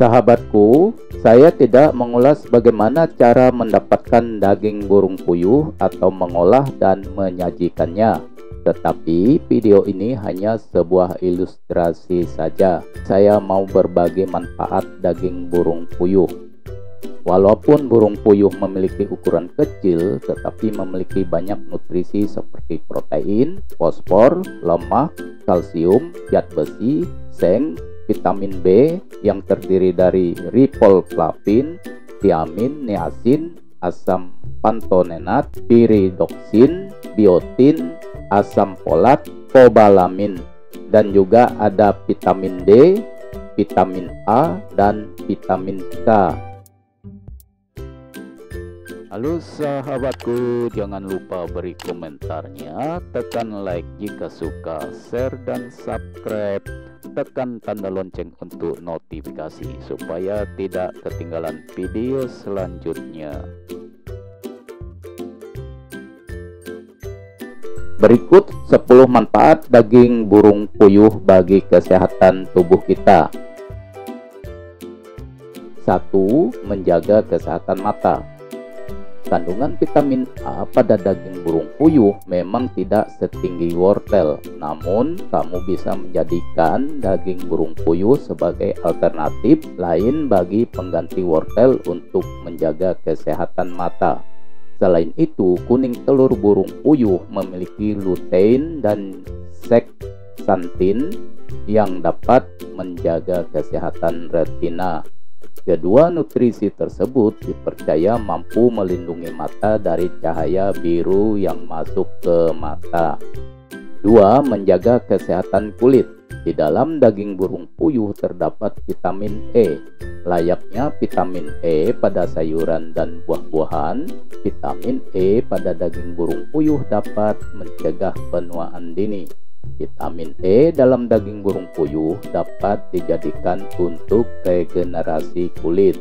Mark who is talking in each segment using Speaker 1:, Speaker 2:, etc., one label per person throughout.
Speaker 1: Sahabatku, saya tidak mengulas bagaimana cara mendapatkan daging burung puyuh atau mengolah dan menyajikannya. Tetapi video ini hanya sebuah ilustrasi saja. Saya mau berbagi manfaat daging burung puyuh. Walaupun burung puyuh memiliki ukuran kecil, tetapi memiliki banyak nutrisi seperti protein, fosfor, lemak, kalsium, zat besi, seng, vitamin B yang terdiri dari riboflavin, tiamin, niacin, asam pantonenat, piridoksin, biotin, asam folat, kobalamin, dan juga ada vitamin D, vitamin A, dan vitamin K. Halo sahabatku, jangan lupa beri komentarnya, tekan like jika suka, share dan subscribe tekan tanda lonceng untuk notifikasi supaya tidak ketinggalan video selanjutnya. Berikut 10 manfaat daging burung puyuh bagi kesehatan tubuh kita. 1. Menjaga kesehatan mata. Kandungan vitamin A pada daging burung puyuh memang tidak setinggi wortel, namun kamu bisa menjadikan daging burung puyuh sebagai alternatif lain bagi pengganti wortel untuk menjaga kesehatan mata. Selain itu, kuning telur burung puyuh memiliki lutein dan seksantin yang dapat menjaga kesehatan retina. Kedua nutrisi tersebut dipercaya mampu melindungi mata dari cahaya biru yang masuk ke mata. Dua, menjaga kesehatan kulit. Di dalam daging burung puyuh terdapat vitamin E. Layaknya vitamin E pada sayuran dan buah-buahan, vitamin E pada daging burung puyuh dapat mencegah penuaan dini. Vitamin E dalam daging burung puyuh dapat dijadikan untuk regenerasi kulit.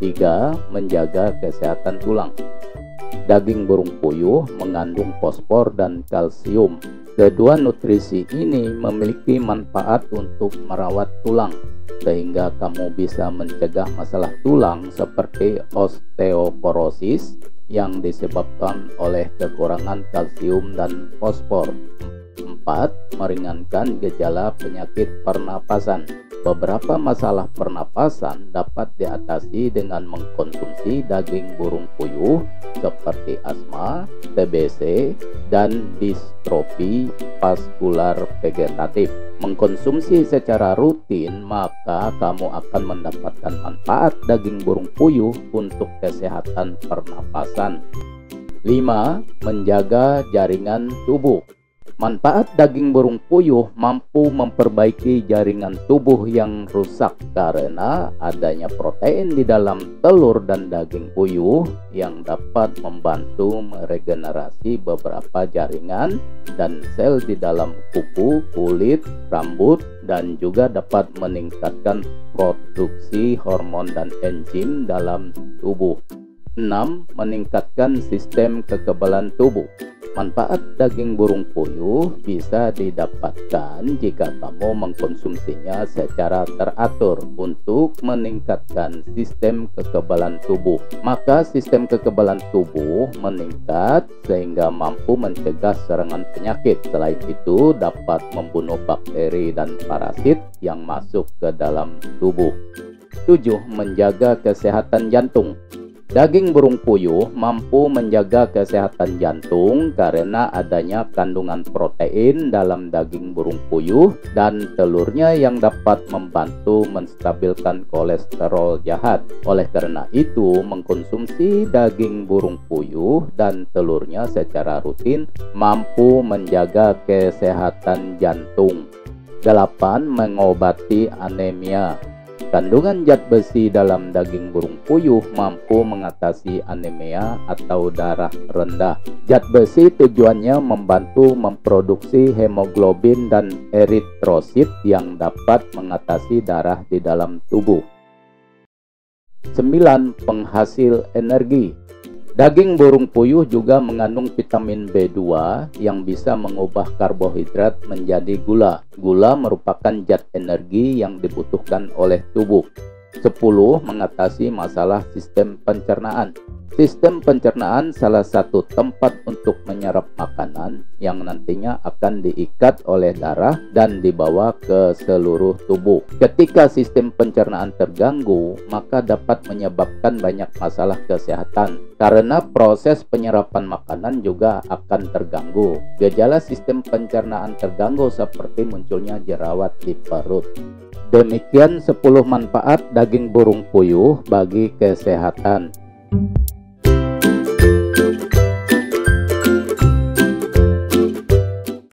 Speaker 1: 3. Menjaga kesehatan tulang. Daging burung puyuh mengandung fosfor dan kalsium. Kedua nutrisi ini memiliki manfaat untuk merawat tulang, sehingga kamu bisa mencegah masalah tulang seperti osteoporosis yang disebabkan oleh kekurangan kalsium dan fosfor. 4. Meringankan gejala penyakit pernapasan. Beberapa masalah pernapasan dapat diatasi dengan mengkonsumsi daging burung puyuh seperti asma, TBC, dan distrofi vaskular vegetatif. Mengkonsumsi secara rutin, maka kamu akan mendapatkan manfaat daging burung puyuh untuk kesehatan pernapasan. 5. Menjaga jaringan tubuh. Manfaat daging burung puyuh mampu memperbaiki jaringan tubuh yang rusak karena adanya protein di dalam telur dan daging puyuh yang dapat membantu meregenerasi beberapa jaringan dan sel di dalam kuku, kulit, rambut, dan juga dapat meningkatkan produksi hormon dan enzim dalam tubuh. 6. Meningkatkan sistem kekebalan tubuh. Manfaat daging burung puyuh bisa didapatkan jika kamu mengkonsumsinya secara teratur untuk meningkatkan sistem kekebalan tubuh. Maka sistem kekebalan tubuh meningkat sehingga mampu mencegah serangan penyakit. Selain itu dapat membunuh bakteri dan parasit yang masuk ke dalam tubuh. 7. Menjaga kesehatan jantung. Daging burung puyuh mampu menjaga kesehatan jantung karena adanya kandungan protein dalam daging burung puyuh dan telurnya yang dapat membantu menstabilkan kolesterol jahat. Oleh karena itu, mengkonsumsi daging burung puyuh dan telurnya secara rutin mampu menjaga kesehatan jantung. 8. Mengobati anemia Kandungan zat besi dalam daging burung puyuh mampu mengatasi anemia atau darah rendah. Zat besi tujuannya membantu memproduksi hemoglobin dan eritrosit yang dapat mengatasi darah di dalam tubuh. 9. Penghasil energi Daging burung puyuh juga mengandung vitamin B2 yang bisa mengubah karbohidrat menjadi gula. Gula merupakan zat energi yang dibutuhkan oleh tubuh. 10. Mengatasi masalah sistem pencernaan. Sistem pencernaan salah satu tempat untuk menyerap makanan yang nantinya akan diikat oleh darah dan dibawa ke seluruh tubuh. Ketika sistem pencernaan terganggu, maka dapat menyebabkan banyak masalah kesehatan karena proses penyerapan makanan juga akan terganggu. Gejala sistem pencernaan terganggu seperti munculnya jerawat di perut. Demikian 10 manfaat daging burung puyuh bagi kesehatan.